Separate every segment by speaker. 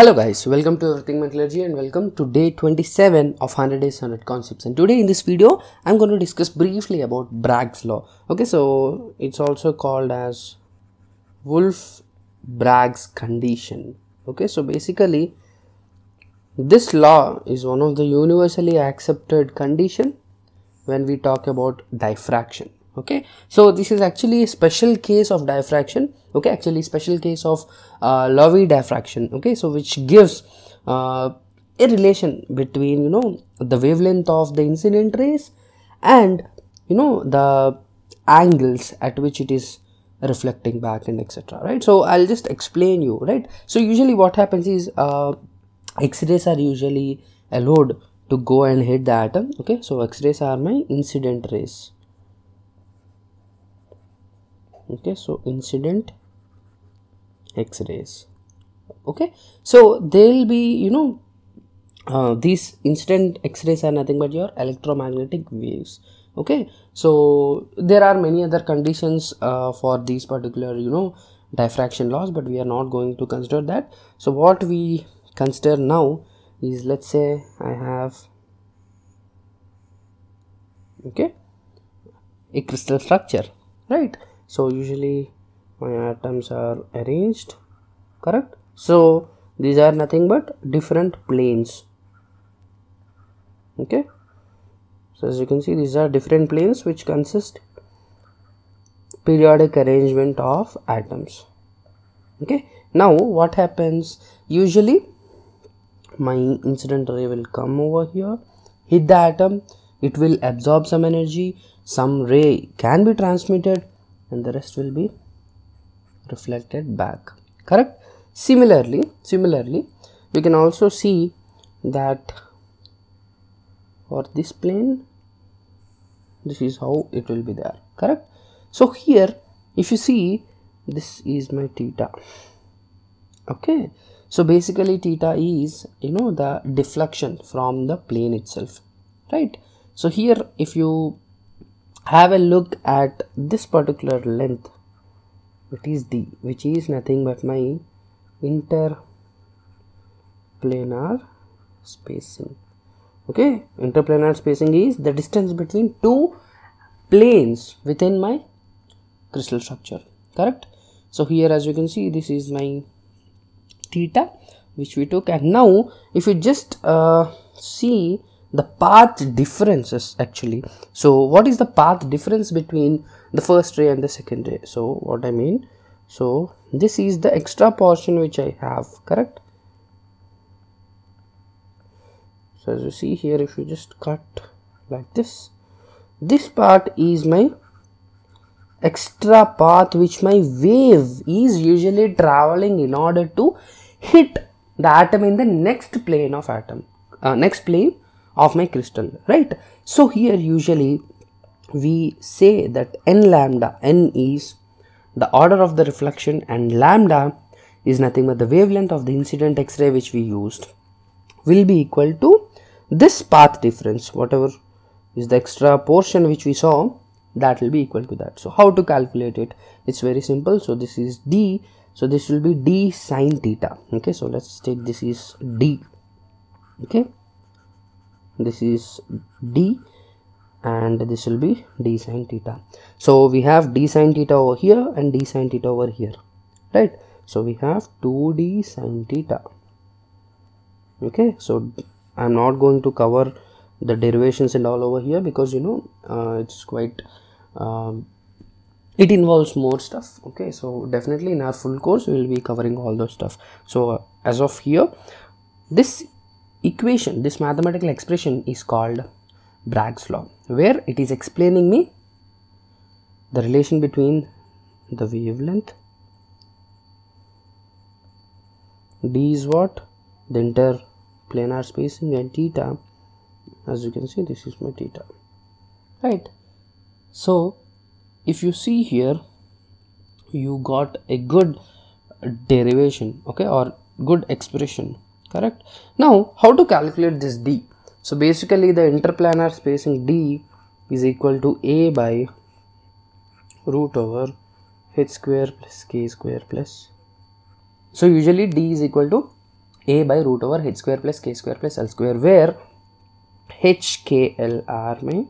Speaker 1: Hello guys, welcome to Everything Metallurgy and welcome to day 27 of 100 days 100 concepts and today in this video I'm going to discuss briefly about Bragg's law. Okay, so it's also called as Wulff Bragg's condition. Okay, so basically this law is one of the universally accepted condition when we talk about diffraction okay? So this is actually a special case of diffraction. Okay? Actually special case of uh, Laue diffraction. Okay? So which gives uh, a relation between you know the wavelength of the incident rays and you know the angles at which it is reflecting back and etc right? So i'll just explain you right? So usually what happens is uh, x-rays are usually allowed to go and hit the atom. Okay? So x-rays are my incident rays okay so incident x-rays. Okay so they'll be you know uh, these incident x-rays are nothing but your electromagnetic waves. Okay so there are many other conditions uh, for these particular you know diffraction laws but we are not going to consider that. So what we consider now is let's say i have okay a crystal structure right so usually my atoms are arranged correct? So these are nothing but different planes. Okay? So as you can see these are different planes which consist periodic arrangement of atoms. Okay? Now what happens? Usually my incident ray will come over here hit the atom it will absorb some energy some ray can be transmitted and the rest will be reflected back. Correct? Similarly similarly we can also see that for this plane this is how it will be there. Correct? So here if you see this is my theta. Okay? So basically theta is you know the deflection from the plane itself. Right? So here if you have a look at this particular length. It is the which is nothing but my interplanar spacing. Okay interplanar spacing is the distance between two planes within my crystal structure correct? So here as you can see this is my theta which we took. And now if you just uh, see the path differences actually. So what is the path difference between the first ray and the second ray? So what i mean so this is the extra portion which i have correct? So as you see here if you just cut like this this part is my extra path which my wave is usually traveling in order to hit the atom in the next plane of atom uh, next plane of my crystal right? So here usually we say that n lambda n is the order of the reflection and lambda is nothing but the wavelength of the incident x-ray which we used will be equal to this path difference. Whatever is the extra portion which we saw that will be equal to that. So how to calculate it? It's very simple. So this is d. So this will be d sine theta. Okay so let's take this is d. Okay this is d and this will be d sine theta. So we have d sine theta over here and d sine theta over here right? So we have 2d sine theta. Okay so i'm not going to cover the derivations and all over here because you know uh, it's quite um, it involves more stuff. Okay so definitely in our full course we will be covering all those stuff. So uh, as of here this equation this mathematical expression is called Bragg's law where it is explaining me the relation between the wavelength d is what? The interplanar spacing and theta. As you can see this is my theta. Right. So if you see here you got a good derivation okay or good expression correct? Now how to calculate this d? So basically the interplanar spacing d is equal to a by root over h square plus k square plus. So usually d is equal to a by root over h square plus k square plus l square where h, k, l are my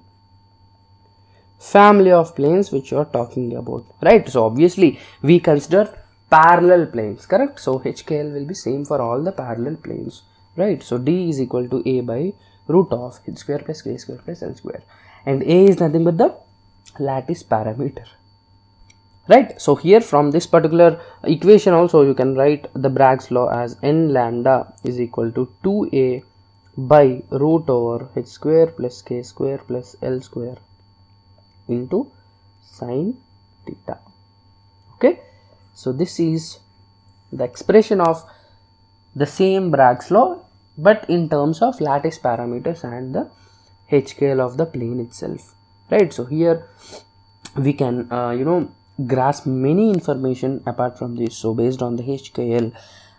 Speaker 1: family of planes which you are talking about right? So obviously we consider parallel planes correct? So hkl will be same for all the parallel planes right? So d is equal to a by root of h square plus k square plus l square. And a is nothing but the lattice parameter right? So here from this particular equation also you can write the Bragg's law as n lambda is equal to 2a by root over h square plus k square plus l square into sine theta okay so this is the expression of the same Bragg's law but in terms of lattice parameters and the HKL of the plane itself right? So here we can uh, you know grasp many information apart from this. So based on the HKL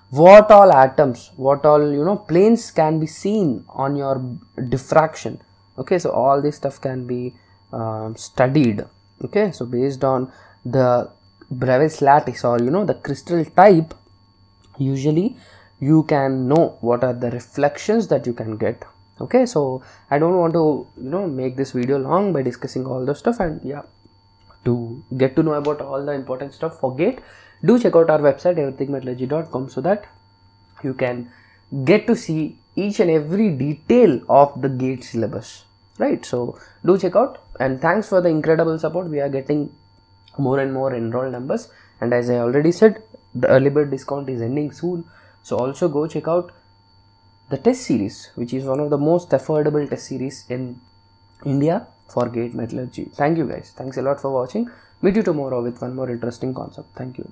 Speaker 1: what all atoms what all you know planes can be seen on your diffraction okay? So all this stuff can be um, studied okay? So based on the Bravais lattice or you know the crystal type usually you can know what are the reflections that you can get. Okay so i don't want to you know make this video long by discussing all the stuff and yeah to get to know about all the important stuff for gate do check out our website everythingmetallurgy.com so that you can get to see each and every detail of the gate syllabus. Right so do check out and thanks for the incredible support. We are getting more and more enrolled numbers. And as i already said the early bird discount is ending soon. So also go check out the test series which is one of the most affordable test series in india for gate metallurgy. Thank you guys. Thanks a lot for watching. Meet you tomorrow with one more interesting concept. Thank you